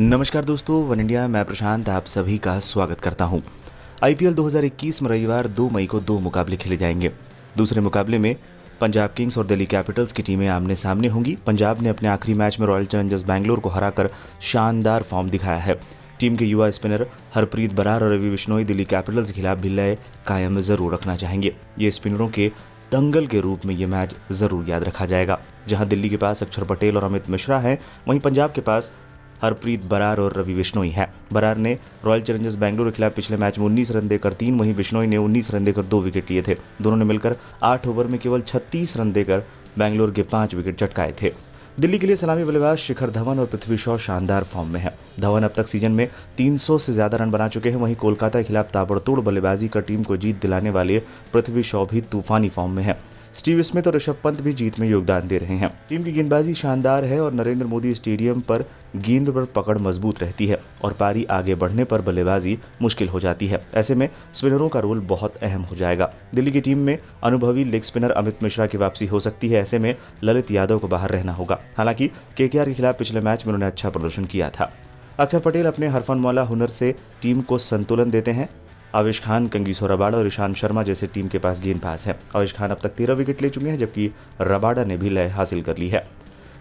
नमस्कार दोस्तों, one India, मैं प्रशांत आप सभी का स्वागत करता हूँ। आईपीएल 2021 में रविवार 2 मई को दो मुकाबले खेले जाएँगे। दूसरे मुकाबले में पंजाब किंग्स और दिल्ली कैपिटल्स की टीमें आमने सामने होंगी। पंजाब ने अपने आखिरी मैच में रॉयल चैलेंजर्स बैंगलोर को हराकर शानदार फॉर्म दिखाया है। टीम के युवा स्पिनर हरप्रीत बरार और रवि बिश्नोई दिल्ली कैपिटल्स के खिलाफ भी लय कायम ज़रूर रखना चाहेंगे। ये स्पिनरों के दंगल के रूप में ये मैच ज़रूर याद रखा जाएगा। जहाँ दिल्ली के पास अक्षर पटेल और अमित मिश्रा हैं, वहीं पंजाब के पास हरप्रीत बरार और रवि बिश्नोई हैं। बरार ने रॉयल चैलेंजर्स बैंगलोर के खिलाफ पिछले मैच में उन्नीस रन देकर तीन, वहीं बिश्नोई ने उन्नीस रन देकर दो विकेट लिए थे। दोनों ने मिलकर आठ ओवर में केवल छत्तीस रन देकर बैंगलोर के पाँच विकेट चटकाए थे। दिल्ली के लिए सलामी बल्लेबाज शिखर धवन और पृथ्वी शॉ शानदार फॉर्म में है। धवन अब तक सीज़न में 300 से ज़्यादा रन बना चुके हैं। वहीं कोलकाता के खिलाफ ताबड़तोड़ बल्लेबाजी कर टीम को जीत दिलाने वाले पृथ्वी शॉ भी तूफानी फॉर्म में है। स्टीव स्मिथ और ऋषभ पंत भी जीत में योगदान दे रहे हैं। टीम की गेंदबाजी शानदार है और नरेंद्र मोदी स्टेडियम पर गेंद पर पकड़ मज़बूत रहती है और पारी आगे बढ़ने पर बल्लेबाजी मुश्किल हो जाती है। ऐसे में स्पिनरों का रोल बहुत अहम हो जाएगा। दिल्ली की टीम में अनुभवी लेग स्पिनर अमित मिश्रा की वापसी हो सकती है। ऐसे में ललित यादव को बाहर रहना होगा। हालाँकि के के खिलाफ पिछले मैच में उन्होंने अच्छा प्रदर्शन किया था। अक्षर पटेल अपने हरफन मौला हुनर से टीम को संतुलन देते हैं। आवेश खान कंगीसो रबाडा और ईशान शर्मा जैसे टीम के पास गेंदबाज है। आवेश खान अब तक तेरह विकेट ले चुके हैं, जबकि रबाडा ने भी लय हासिल कर ली है।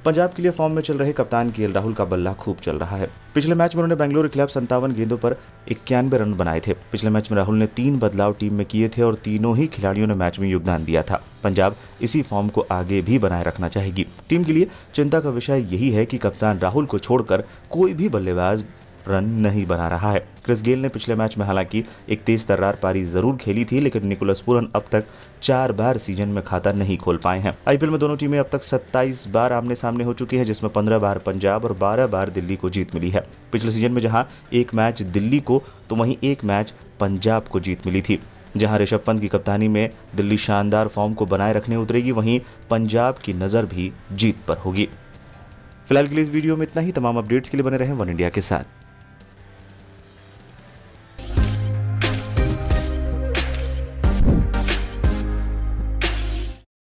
पंजाब के लिए फॉर्म में चल रहे कप्तान के राहुल का बल्ला खूब चल रहा है। पिछले मैच में उन्होंने बेंगलुरु के खिलाफ संतावन गेंदों पर इक्यानवे रन बनाए थे। पिछले मैच में राहुल ने तीन बदलाव टीम में किए थे और तीनों ही खिलाड़ियों ने मैच में योगदान दिया था। पंजाब इसी फॉर्म को आगे भी बनाए रखना चाहेगी। टीम के लिए चिंता का विषय यही है कि कप्तान राहुल को छोड़कर कोई भी बल्लेबाज रन नहीं बना रहा है। क्रिस गेल ने पिछले मैच में हालाँकि एक तेज तर्रार पारी ज़रूर खेली थी, लेकिन निकोलस पुरन अब तक चार बार सीज़न में खाता नहीं खोल पाए हैं। आईपीएल में दोनों टीमें अब तक 27 बार आमने सामने हो चुकी है, जिसमें 15 बार पंजाब और 12 बार दिल्ली को जीत मिली है। पिछले सीज़न में जहाँ एक मैच दिल्ली को तो वहीं एक मैच पंजाब को जीत मिली थी। जहाँ ऋषभ पंत की कप्तानी में दिल्ली शानदार फॉर्म को बनाए रखने उतरेगी, वहीं पंजाब की नज़र भी जीत पर होगी। फ़िलहाल के लिए इस वीडियो में इतना ही। तमाम अपडेट्स के लिए बने रहे वन इंडिया के साथ।